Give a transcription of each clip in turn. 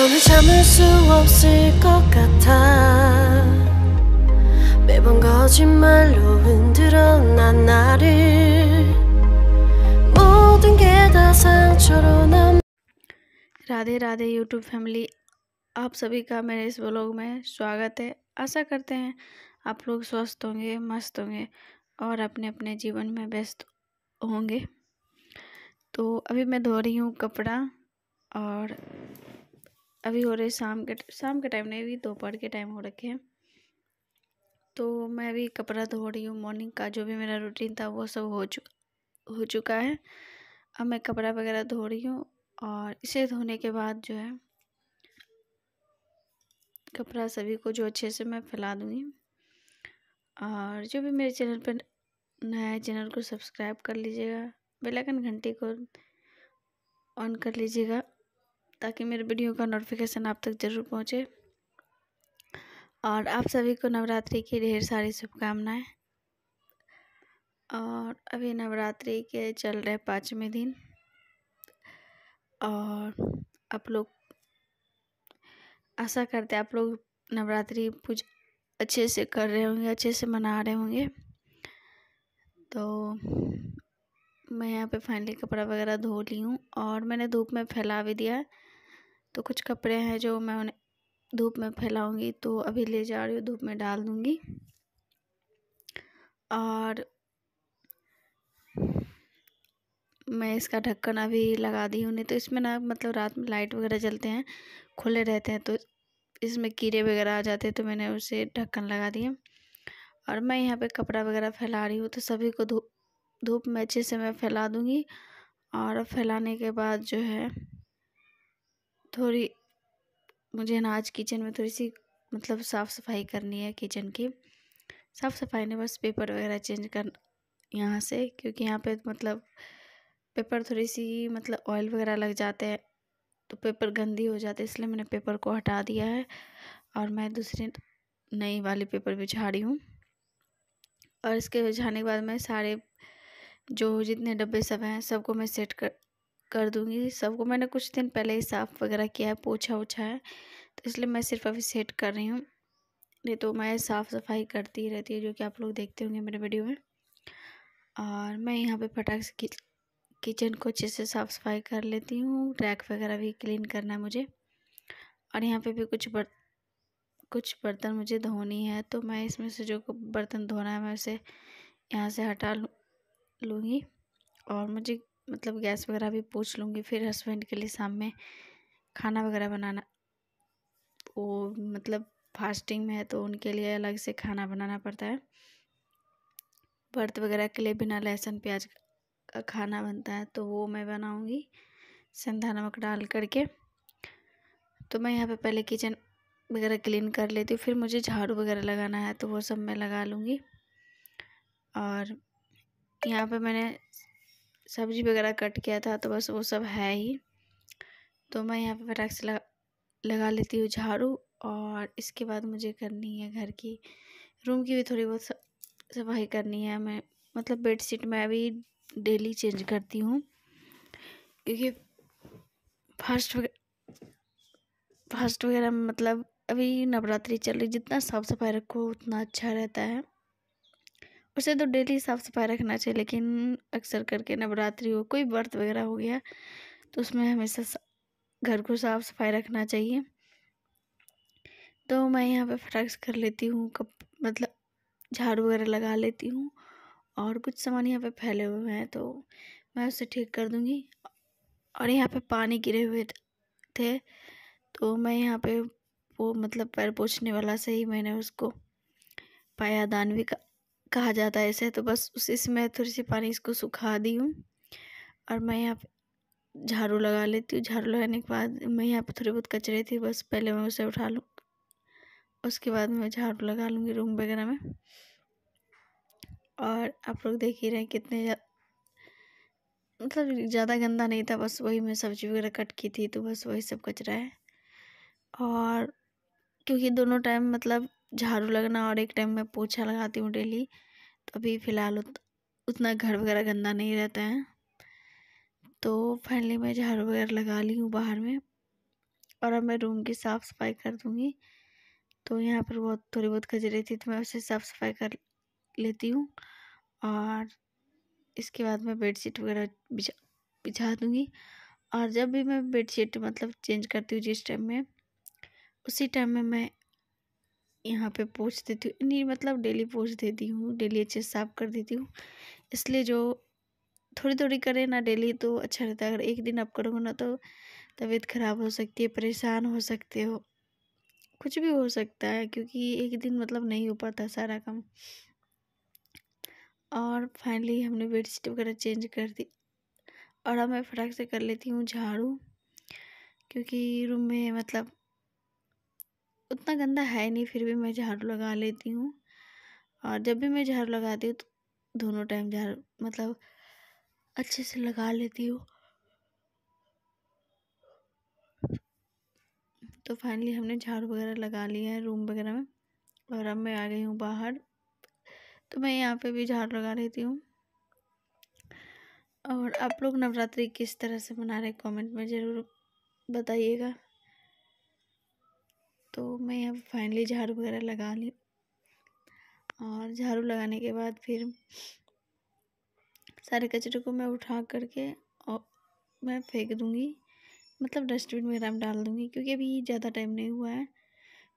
손을 잡을 수 없을 것 같아 매번 거짓말로 흔들어 난 나를 모든 게 다 상처로 남 Radhe Radhe YouTube family आप सभी का मेरे इस ब्लॉग में स्वागत है आशा करते हैं आप लोग स्वस्थ होंगे मस्त होंगे और अपने अपने जीवन में व्यस्त होंगे तो अभी मैं धो रही हूँ कपड़ा और अभी हो रहे शाम के शाम के टाइम नहीं, अभी दोपहर के टाइम हो रखे हैं। तो मैं अभी कपड़ा धो रही हूँ मॉर्निंग का जो भी मेरा रूटीन था वो सब हो चुका हो चुका है। अब मैं कपड़ा वगैरह धो रही हूँ और इसे धोने के बाद जो है, कपड़ा सभी को जो अच्छे से मैं फैला दूँगी। और जो भी मेरे चैनल पर नया है, चैनल को सब्सक्राइब कर लीजिएगा, बेल आइकन घंटी को ऑन कर लीजिएगा। ताकि मेरे वीडियो का नोटिफिकेशन आप तक ज़रूर पहुँचे। और आप सभी को नवरात्रि की ढेर सारी शुभकामनाएँ। और अभी नवरात्रि के चल रहे पाँचवें दिन। और आप लोग, आशा करते आप लोग नवरात्रि पूजा अच्छे से कर रहे होंगे, अच्छे से मना रहे होंगे। तो मैं यहाँ पे फाइनली कपड़ा वगैरह धो ली हूँ और मैंने धूप में फैला भी दिया है। तो कुछ कपड़े हैं जो मैं उन्हें धूप में फैलाऊँगी तो अभी ले जा रही हूँ, धूप में डाल दूँगी। और मैं इसका ढक्कन अभी लगा दी हूँ, नहीं तो इसमें ना मतलब रात में लाइट वगैरह जलते हैं, खुले रहते हैं तो इसमें कीड़े वगैरह आ जाते हैं तो मैंने उसे ढक्कन लगा दिया। और मैं यहाँ पे कपड़ा वगैरह फैला रही हूँ तो सभी को धूप धूप में अच्छे से मैं फैला दूँगी। और फैलाने के बाद जो है थोड़ी, मुझे ना आज किचन में थोड़ी सी मतलब साफ़ सफ़ाई करनी है किचन की। साफ़ सफ़ाई नहीं, बस पेपर वगैरह चेंज कर, यहाँ से, क्योंकि यहाँ पे मतलब पेपर थोड़ी सी मतलब ऑयल वगैरह लग जाते हैं तो पेपर गंदी हो जाते इसलिए मैंने पेपर को हटा दिया है। और मैं दूसरी नई वाली पेपर बिछा रही हूँ। और इसके बिछाने के बाद मैं सारे, जो जितने डब्बे सब हैं, सबको मैं सेट कर कर दूँगी। सबको मैंने कुछ दिन पहले ही साफ़ वगैरह किया है, पोछा ओछा है तो इसलिए मैं सिर्फ़ अभी सेट कर रही हूँ। नहीं तो मैं साफ़ सफ़ाई करती ही रहती है, जो कि आप लोग देखते होंगे मेरे वीडियो में। और मैं यहाँ पे फटाक से किचन को अच्छे से साफ़ सफ़ाई कर लेती हूँ, रैक वगैरह भी क्लीन करना है मुझे। और यहाँ पे भी कुछ बर कुछ बर्तन मुझे धोनी है तो मैं इसमें से जो बर्तन धोना है मैं उसे यहाँ से हटा लूँगी। और मुझे मतलब गैस वगैरह भी पूछ लूँगी फिर हस्बैंड के लिए शाम में खाना वगैरह बनाना। वो मतलब फास्टिंग में है तो उनके लिए अलग से खाना बनाना पड़ता है। व्रत वगैरह के लिए बिना लहसुन, प्याज का खाना बनता है तो वो मैं बनाऊँगी संधा नमक डाल करके। तो मैं यहाँ पे पहले किचन वगैरह क्लीन कर लेती हूँ, फिर मुझे झाड़ू वगैरह लगाना है तो वो सब मैं लगा लूँगी। और यहाँ पे मैंने सब्ज़ी वगैरह कट किया था तो बस वो सब है ही। तो मैं यहाँ पे फटाक से लगा लगा लेती हूँ झाड़ू और इसके बाद मुझे करनी है घर की, रूम की भी थोड़ी बहुत सफ़ाई करनी है मैं। मतलब बेड शीट मैं अभी डेली चेंज करती हूँ क्योंकि फ़र्स्ट फ़र्स्ट वगैरह मतलब अभी नवरात्रि चल रही जितना साफ़ सफ़ाई रखो उतना अच्छा रहता है। उसे तो डेली साफ़ सफ़ाई रखना चाहिए, लेकिन अक्सर करके नवरात्रि हो, कोई व्रत वगैरह हो गया तो उसमें हमेशा घर को साफ़ सफ़ाई रखना चाहिए। तो मैं यहाँ पे फटाक कर लेती हूँ, कप मतलब झाड़ू वगैरह लगा लेती हूँ, और कुछ सामान यहाँ पे फैले हुए हैं तो मैं उसे ठीक कर दूँगी। और यहाँ पे पानी गिरे हुए थे तो मैं यहाँ पे वो मतलब पैर पोछने वाला से ही मैंने उसको पायादान भी कहा जाता है ऐसे तो बस उसी से मैं थोड़ी सी पानी इसको सुखा दी हूँ। और मैं यहाँ झाड़ू लगा लेती हूँ। झाड़ू लगाने के बाद मैं यहाँ पे थोड़ी बहुत कचरे थी, बस पहले मैं उसे उठा लूँ। उसके बाद मैं झाड़ू लगा लूँगी रूम वगैरह में। और आप लोग देख ही रहे कितने मतलब ज़्यादा गंदा नहीं था, बस वही मैं सब्ज़ी वगैरह कट की थी तो बस वही सब कचरा है। और क्योंकि दोनों टाइम मतलब झाड़ू लगना और एक टाइम मैं पोछा लगाती हूँ डेली तो अभी फ़िलहाल उत, उतना घर वगैरह गंदा नहीं रहता है। तो फाइनली मैं झाड़ू वगैरह लगा ली हूँ बाहर में और अब मैं रूम की साफ़ सफ़ाई कर दूँगी। तो यहाँ पर बहुत थोड़ी बहुत कचरे थी तो मैं उसे साफ़ सफ़ाई कर लेती हूँ और इसके बाद मैं बेडशीट वगैरह बिछा बिछा दूँगी। और जब भी मैं बेडशीट मतलब चेंज करती हूँ जिस टाइम में उसी टाइम में मैं यहाँ पे पोछ देती हूँ। नहीं मतलब डेली पोछ देती हूँ, डेली अच्छे से साफ़ कर देती हूँ। इसलिए जो थोड़ी थोड़ी करें ना डेली तो अच्छा रहता है। अगर एक दिन आप करोगे ना तो तबीयत ख़राब हो सकती है, परेशान हो सकते हो। कुछ भी हो सकता है, क्योंकि एक दिन मतलब नहीं हो पाता सारा काम। और फाइनली हमने बेडशीट वगैरह चेंज कर दी। और अब मैं फटाक से कर लेती हूँ झाड़ू, क्योंकि रूम में मतलब उतना गंदा है नहीं, फिर भी मैं झाड़ू लगा लेती हूँ। और जब भी मैं झाड़ू लगाती हूँ तो दोनों टाइम झाड़ू मतलब अच्छे से लगा लेती हूँ। तो फाइनली हमने झाड़ू वगैरह लगा लिया है रूम वगैरह में, और अब मैं आ गई हूँ बाहर। तो मैं यहाँ पे भी झाड़ू लगा लेती हूँ। और आप लोग नवरात्रि किस तरह से मना रहे कमेंट में ज़रूर बताइएगा। तो मैं यहाँ फाइनली झाड़ू वगैरह लगा ली। और झाड़ू लगाने के बाद फिर सारे कचरे को मैं उठा करके और मैं फेंक दूँगी। मतलब डस्टबिन वगैरह में डाल दूँगी क्योंकि अभी ज़्यादा टाइम नहीं हुआ है।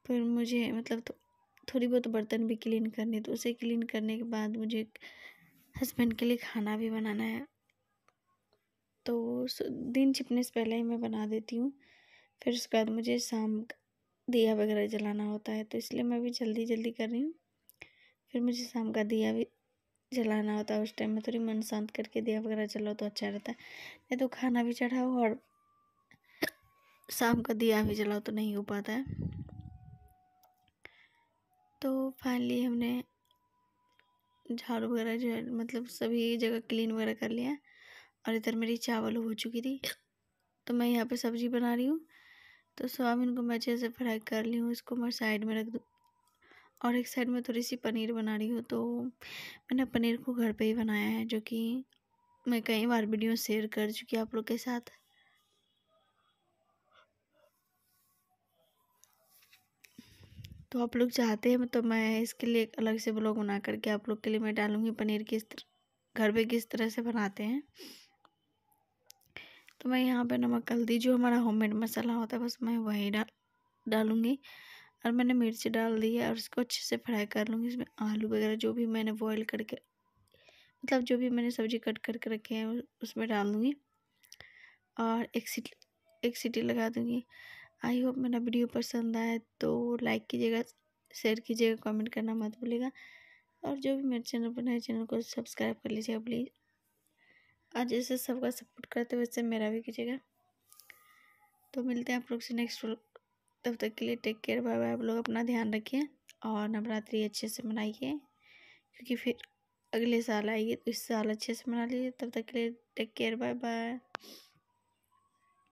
फिर मुझे मतलब तो, थोड़ी बहुत बर्तन भी क्लीन करने तो उसे क्लीन करने के बाद मुझे हस्बैंड के लिए खाना भी बनाना है। तो दिन छिपने से पहले ही मैं बना देती हूँ। फिर उसके बाद मुझे शाम दिया वगैरह जलाना होता है तो इसलिए मैं भी जल्दी जल्दी कर रही हूँ। फिर मुझे शाम का दिया भी जलाना होता है, उस टाइम में थोड़ी मन शांत करके दिया वगैरह जलाओ तो अच्छा रहता है। नहीं तो खाना भी चढ़ाओ और शाम का दिया भी जलाओ तो नहीं हो पाता है। तो फाइनली हमने झाड़ू वगैरह जो है मतलब सभी जगह क्लीन वगैरह कर लिया और इधर मेरी चावल हो चुकी थी। तो मैं यहाँ पे सब्ज़ी बना रही हूँ। तो सोयाबीन को मैं अच्छे से फ्राई कर ली हूँ, इसको मैं साइड में रख दूँ और एक साइड में थोड़ी सी पनीर बना रही हूँ तो मैंने पनीर को घर पे ही बनाया है, जो कि मैं कई बार वीडियो शेयर कर चुकी आप लोग के साथ। तो आप लोग चाहते हैं तो मैं इसके लिए एक अलग से ब्लॉग बना करके आप लोग के लिए मैं डालूँगी पनीर किस घर पे किस तरह से बनाते हैं। तो मैं यहाँ पे नमक हल्दी जो हमारा होममेड मसाला होता है, बस मैं वही डाल डालूँगी। और मैंने मिर्ची डाल दी है और इसको अच्छे से फ्राई कर लूँगी। इसमें आलू वगैरह जो भी मैंने बॉईल करके मतलब जो भी मैंने सब्ज़ी कट करके रखे हैं, उसमें डाल दूँगी। और एक सीटी एक सीटी लगा दूँगी। आई होप मेरा वीडियो पसंद आए तो लाइक कीजिएगा शेयर कीजिएगा कमेंट करना मत भूलिएगा। और जो भी मेरे चैनल पर नए चैनल को सब्सक्राइब कर लीजिएगा प्लीज़ आज जैसे सबका सपोर्ट करते वैसे मेरा भी कीजिएगा। तो मिलते हैं आप लोग से नेक्स्ट तब तक के लिए टेक केयर बाय बाय आप लोग अपना ध्यान रखिए और नवरात्रि अच्छे से मनाइए, क्योंकि फिर अगले साल आएगी तो इस साल अच्छे से मना लीजिए। तब तक के लिए टेक केयर बाय बाय